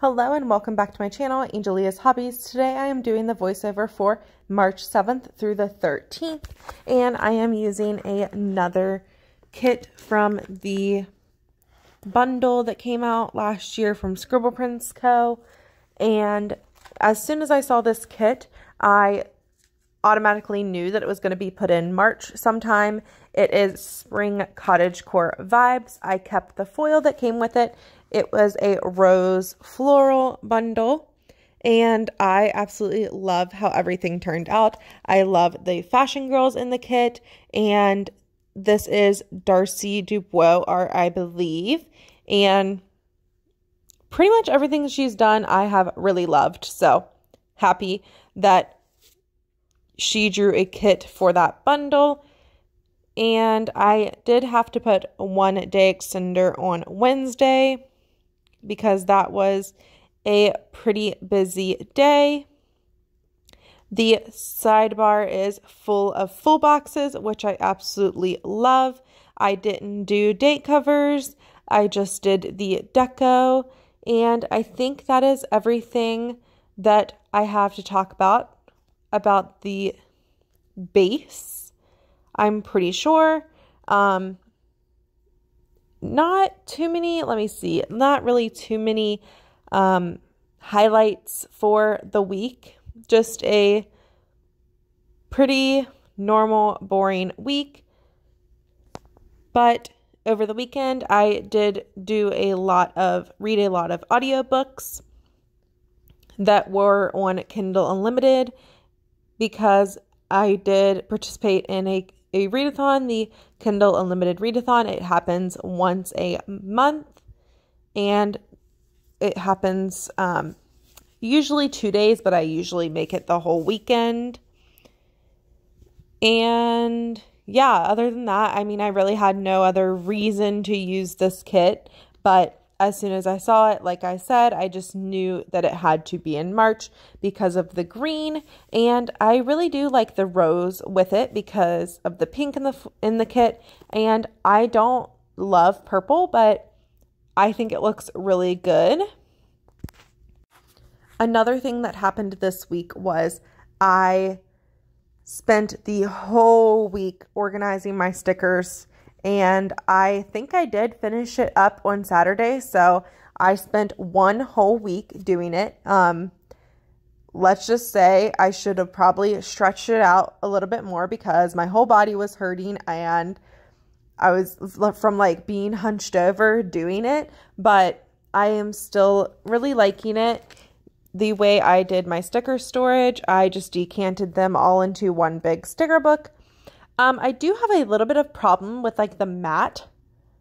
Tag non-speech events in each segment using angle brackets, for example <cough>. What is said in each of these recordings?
Hello and welcome back to my channel, Angelia's Hobbies. Today I am doing the voiceover for March 7th through the 13th, and I am using a, another kit from the bundle that came out last year from Scribble Prints Co. And as soon as I saw this kit, I automatically knew that it was going to be put in March sometime. It is Spring Cottage Core Vibes. I kept the foil that came with it. It was a rose floral bundle. And I absolutely love how everything turned out. I love the fashion girls in the kit. And this is Darcy Dubois, or I believe. And pretty much everything she's done, I have really loved. So happy that she drew a kit for that bundle. And I did have to put one day extender on Wednesday because that was a pretty busy day. The sidebar is full of full boxes, which I absolutely love. I didn't do date covers, I just did the deco, and I think that is everything that I have to talk about about the base. I'm pretty sure. Um, not too many, let me see, not really too many um, highlights for the week. Just a pretty normal, boring week. But over the weekend, I did do a lot of, read a lot of audiobooks that were on Kindle Unlimited because I did participate in a, a readathon, the Kindle Unlimited Readathon. It happens once a month and it happens um, usually two days, but I usually make it the whole weekend. And yeah, other than that, I mean, I really had no other reason to use this kit, but as soon as I saw it, like I said, I just knew that it had to be in March because of the green, and I really do like the rose with it because of the pink in the in the kit, and I don't love purple, but I think it looks really good. Another thing that happened this week was I spent the whole week organizing my stickers and I think I did finish it up on Saturday. So I spent one whole week doing it. Um, let's just say I should have probably stretched it out a little bit more because my whole body was hurting and I was from like being hunched over doing it, but I am still really liking it. The way I did my sticker storage, I just decanted them all into one big sticker book um, I do have a little bit of problem with like the matte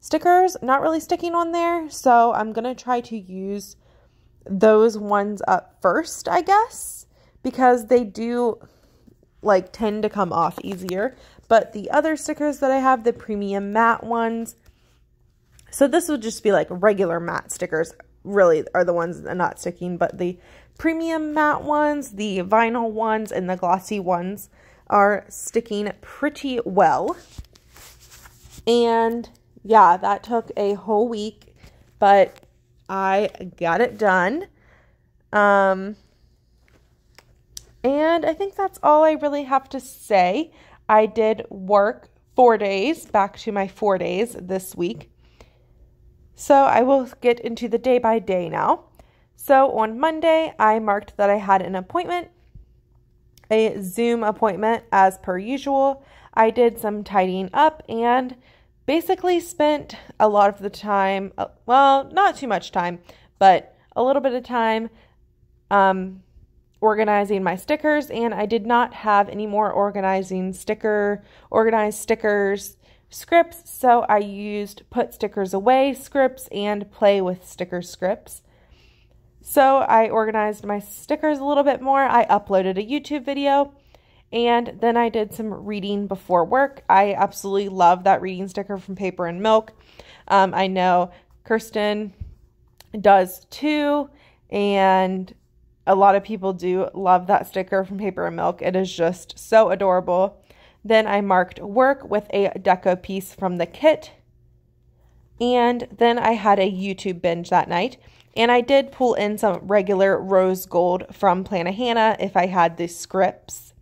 stickers not really sticking on there. So I'm going to try to use those ones up first, I guess, because they do like tend to come off easier. But the other stickers that I have, the premium matte ones, so this would just be like regular matte stickers really are the ones that are not sticking, but the premium matte ones, the vinyl ones, and the glossy ones are sticking pretty well. And yeah, that took a whole week, but I got it done. Um, and I think that's all I really have to say. I did work four days, back to my four days this week. So I will get into the day by day now. So on Monday, I marked that I had an appointment a Zoom appointment as per usual. I did some tidying up and basically spent a lot of the time, uh, well, not too much time, but a little bit of time um, organizing my stickers. And I did not have any more organizing sticker, organized stickers scripts. So I used put stickers away scripts and play with sticker scripts. So I organized my stickers a little bit more. I uploaded a YouTube video and then I did some reading before work. I absolutely love that reading sticker from Paper and Milk. Um, I know Kirsten does too, and a lot of people do love that sticker from Paper and Milk. It is just so adorable. Then I marked work with a deco piece from the kit. And then I had a YouTube binge that night. And I did pull in some regular rose gold from Plantahana if I had the scripts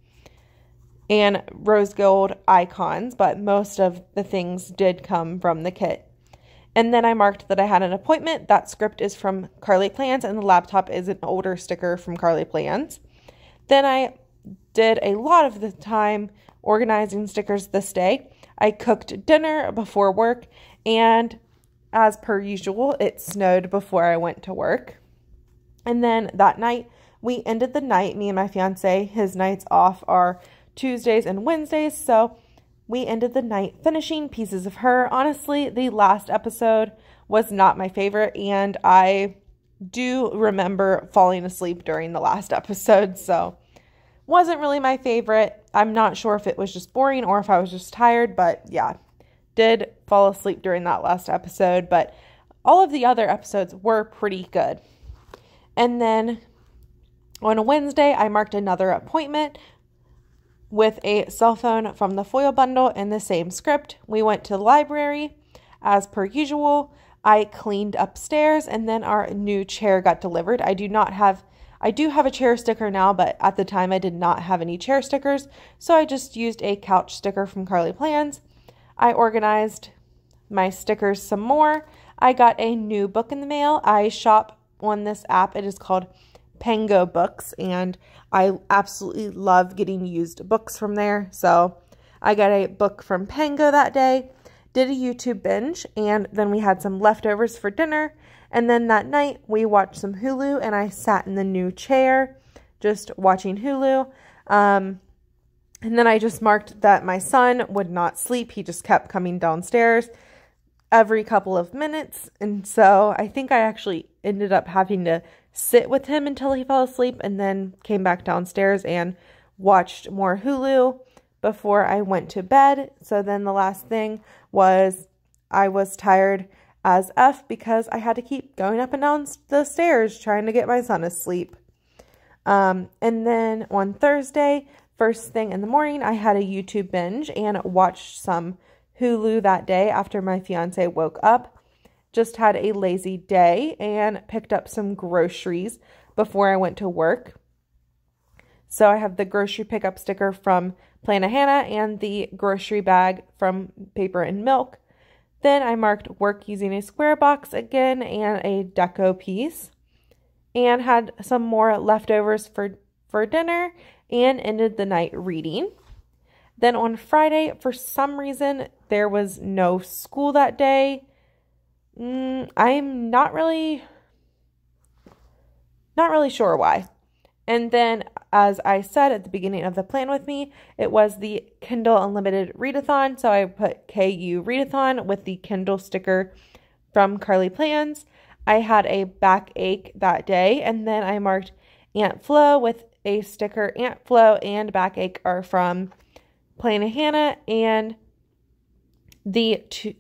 and rose gold icons, but most of the things did come from the kit. And then I marked that I had an appointment. That script is from Carly Plans, and the laptop is an older sticker from Carly Plans. Then I did a lot of the time organizing stickers this day. I cooked dinner before work, and as per usual, it snowed before I went to work. And then that night, we ended the night, me and my fiance. His nights off are Tuesdays and Wednesdays, so we ended the night finishing Pieces of Her. Honestly, the last episode was not my favorite, and I do remember falling asleep during the last <laughs> episode, so wasn't really my favorite. I'm not sure if it was just boring or if I was just tired, but yeah, did fall asleep during that last episode, but all of the other episodes were pretty good. And then on a Wednesday, I marked another appointment with a cell phone from the foil bundle in the same script. We went to the library as per usual. I cleaned upstairs and then our new chair got delivered. I do not have I do have a chair sticker now, but at the time I did not have any chair stickers, so I just used a couch sticker from Carly Plans. I organized my stickers some more. I got a new book in the mail. I shop on this app. It is called Pango Books, and I absolutely love getting used books from there. So I got a book from Pango that day, did a YouTube binge, and then we had some leftovers for dinner. And then that night we watched some Hulu, and I sat in the new chair just watching Hulu. Um, and then I just marked that my son would not sleep. He just kept coming downstairs every couple of minutes. And so I think I actually ended up having to sit with him until he fell asleep and then came back downstairs and watched more Hulu before I went to bed. So then the last thing was I was tired as F because I had to keep going up and down the stairs trying to get my son asleep. Um, and then on Thursday, First thing in the morning, I had a YouTube binge and watched some Hulu that day after my fiance woke up. Just had a lazy day and picked up some groceries before I went to work. So I have the grocery pickup sticker from Plantahana and the grocery bag from Paper and Milk. Then I marked work using a square box again and a deco piece and had some more leftovers for for dinner and ended the night reading. Then on Friday, for some reason, there was no school that day. Mm, I'm not really not really sure why. And then, as I said at the beginning of the plan with me, it was the Kindle Unlimited Readathon. So I put KU Readathon with the Kindle sticker from Carly Plans. I had a backache that day, and then I marked Aunt Flo with a sticker. Aunt Flo and Backache are from Plantahana, and the two,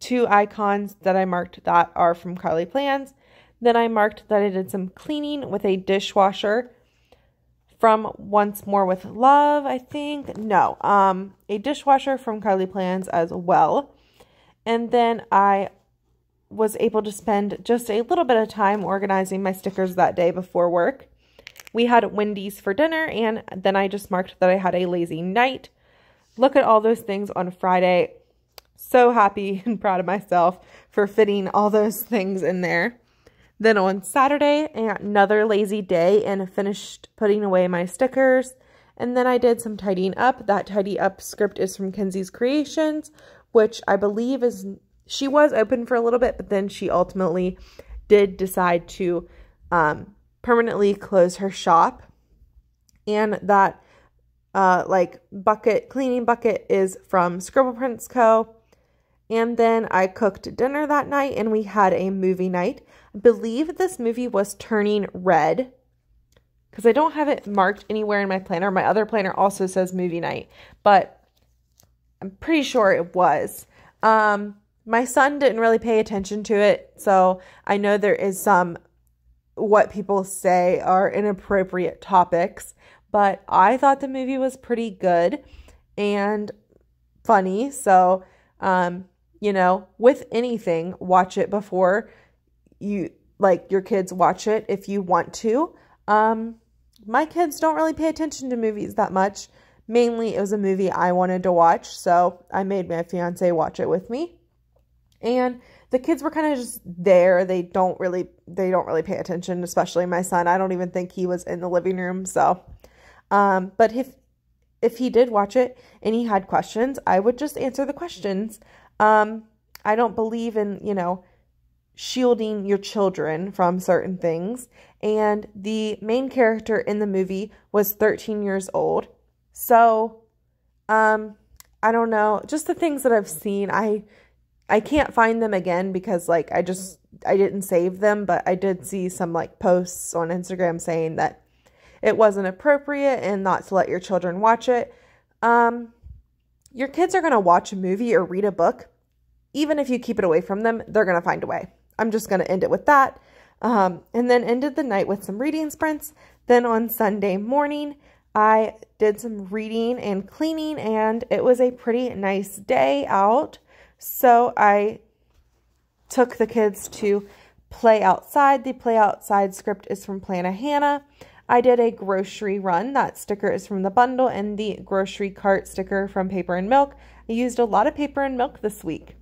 two icons that I marked that are from Carly Plans. Then I marked that I did some cleaning with a dishwasher from Once More with Love, I think. No, um, a dishwasher from Carly Plans as well. And then I was able to spend just a little bit of time organizing my stickers that day before work. We had Wendy's for dinner, and then I just marked that I had a lazy night. Look at all those things on Friday. So happy <laughs> and proud of myself for fitting all those things in there. Then on Saturday, another lazy day and finished putting away my stickers. And then I did some tidying up. That tidy up script is from Kenzie's Creations, which I believe is, she was open for a little bit, but then she ultimately did decide to um, permanently close her shop. And that uh, like bucket, cleaning bucket is from Scribble Prints Co. And then I cooked dinner that night and we had a movie night. I believe this movie was Turning Red because I don't have it marked anywhere in my planner. My other planner also says movie night, but I'm pretty sure it was. Um, my son didn't really pay attention to it, so I know there is some what people say are inappropriate topics, but I thought the movie was pretty good and funny. So, um, you know, with anything, watch it before you like your kids watch it if you want to. Um, my kids don't really pay attention to movies that much. Mainly, it was a movie I wanted to watch, so I made my fiance watch it with me. And the kids were kind of just there. They don't really they don't really pay attention, especially my son. I don't even think he was in the living room. So, um, but if if he did watch it and he had questions, I would just answer the questions. Um, I don't believe in you know shielding your children from certain things. And the main character in the movie was 13 years old. So, um, I don't know, just the things that I've seen, I I can't find them again because like I just I didn't save them, but I did see some like posts on Instagram saying that it wasn't appropriate and not to let your children watch it. Um your kids are going to watch a movie or read a book even if you keep it away from them, they're going to find a way. I'm just going to end it with that. Um, and then ended the night with some reading sprints. Then on Sunday morning, I did some reading and cleaning, and it was a pretty nice day out. So I took the kids to play outside. The play outside script is from Plannahannah. I did a grocery run. That sticker is from the bundle and the grocery cart sticker from Paper and Milk. I used a lot of paper and milk this week.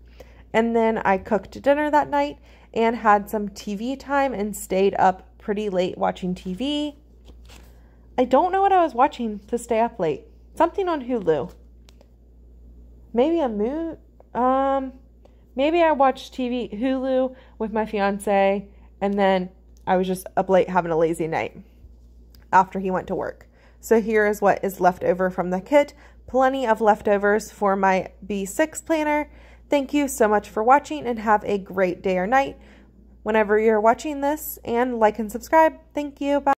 And then I cooked dinner that night and had some TV time and stayed up pretty late watching TV. I don't know what I was watching to stay up late. Something on Hulu. Maybe a movie. Um, maybe I watched TV Hulu with my fiance, and then I was just up late having a lazy night after he went to work. So here is what is left over from the kit. Plenty of leftovers for my B6 planner Thank you so much for watching and have a great day or night whenever you're watching this and like and subscribe. Thank you. Bye.